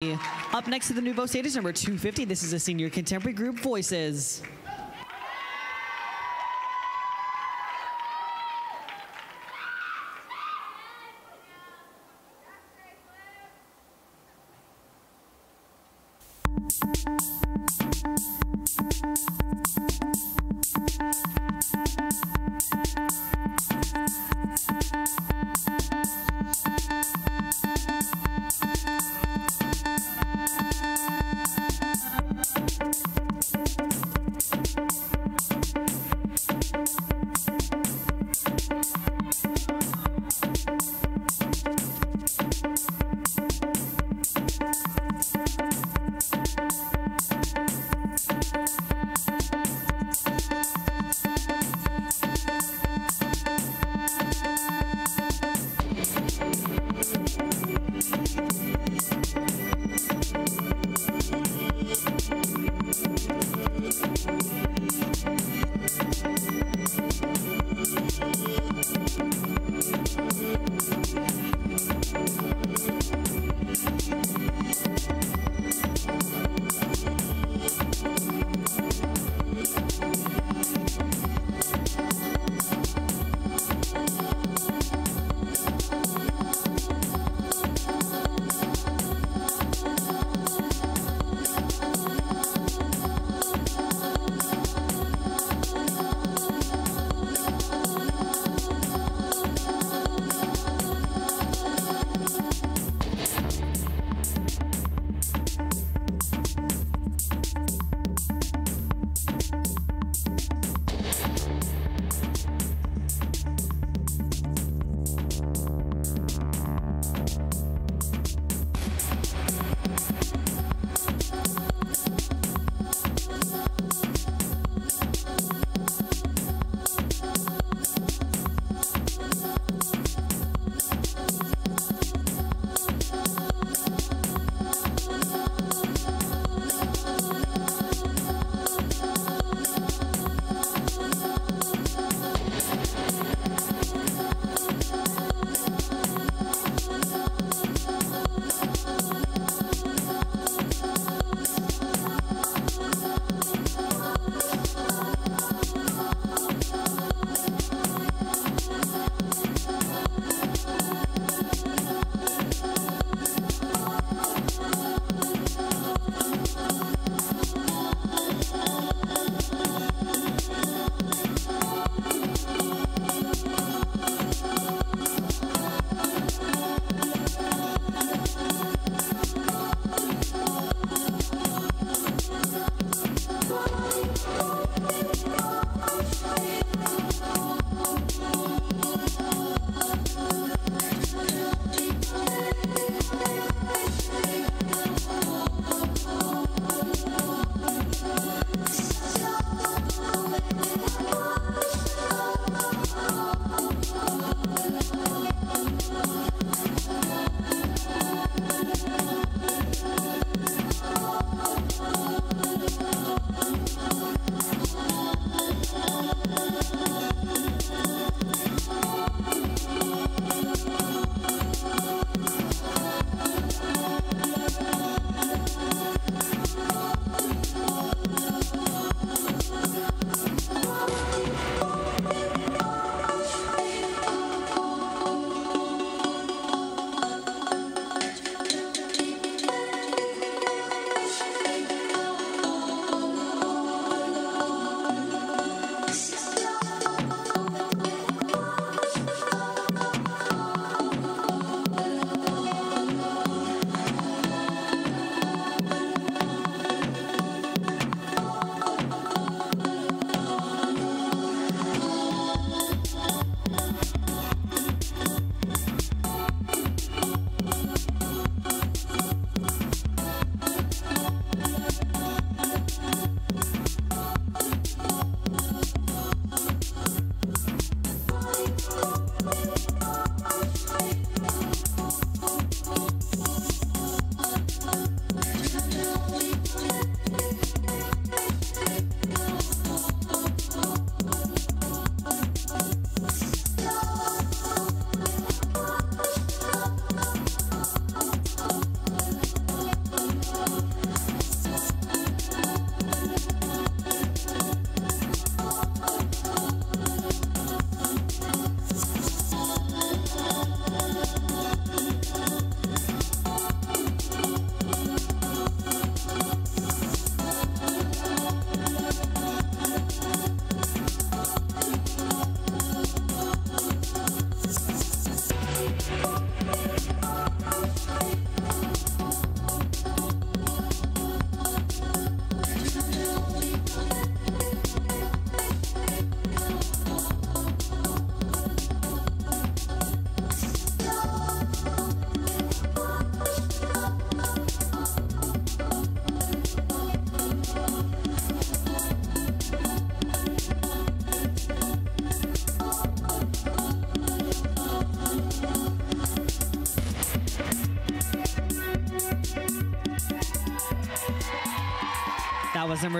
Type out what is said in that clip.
Up next to the Nouveau Stage is number 250. This is a senior contemporary group, Voices. Was number